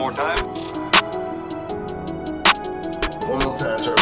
more time. One more time, Trevor.